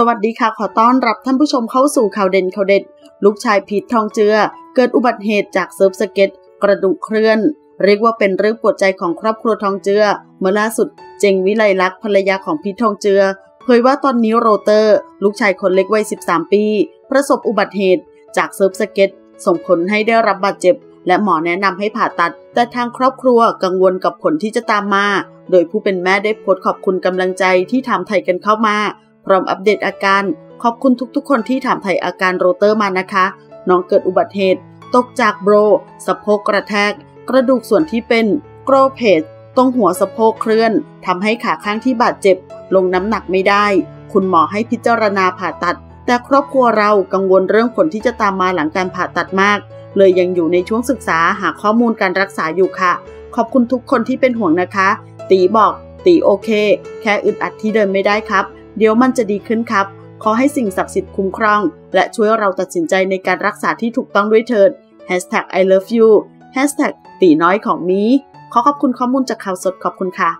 สวัสดีค่ะ ขอต้อนรับท่านผู้ชมเข้าสู่ข่าวเด่นข่าวเด็ด ลูกชายพีททองเจือ เกิดอุบัติเหตุจากเซิร์ฟสเก็ต กระดูกเคลื่อน เรียกว่าเป็นเรื่องปวดใจของครอบครัวทองเจือ เมื่อล่าสุด เจงวิไลลักษณ์ภรรยาของพีททองเจือ เผยว่าตอนนี้โรเตอร์ ลูกชายคนเล็กวัย 13 ปี ประสบอุบัติเหตุจากเซิร์ฟสเก็ต ส่งผลให้ได้รับบาดเจ็บ และหมอแนะนำให้ผ่าตัด แต่ทางครอบครัวกังวลกับผลที่จะตามมา โดยผู้เป็นแม่ได้โพสต์ขอบคุณกำลังใจที่ถาไทยกันเข้ามา พร้อมอัปเดตอาการ ขอบคุณทุกๆ คนที่ถามไทยอาการโรเตอร์มานะคะ น้องเกิดอุบัติเหตุ ตกจากโบรสะโพกกระแทก กระดูกส่วนที่เป็นโกรเพดตรงหัวสะโพกเคลื่อนทำให้ขาข้างที่บาดเจ็บ ลงน้ำหนักไม่ได้ คุณหมอให้พิจารณาผ่าตัด แต่ครอบครัวเรากังวลเรื่องผลที่จะตามมาหลังการผ่าตัดมาก เลยยังอยู่ในช่วงศึกษาหาข้อมูลการรักษาอยู่ค่ะ ขอบคุณทุกคนที่เป็นห่วงนะคะ ตีบอกตีโอเค แค่อึดอัดที่เดินไม่ได้ครับ เดี๋ยวมันจะดีขึ้นครับ ขอให้สิ่งศักดิ์สิทธิ์คุ้มครอง และช่วยเราตัดสินใจในการรักษาที่ถูกต้องด้วยเถิด I love you ตีน้อยของมีขอขอบคุณข้อมูลจากข่าวสดขอบคุณค่ะ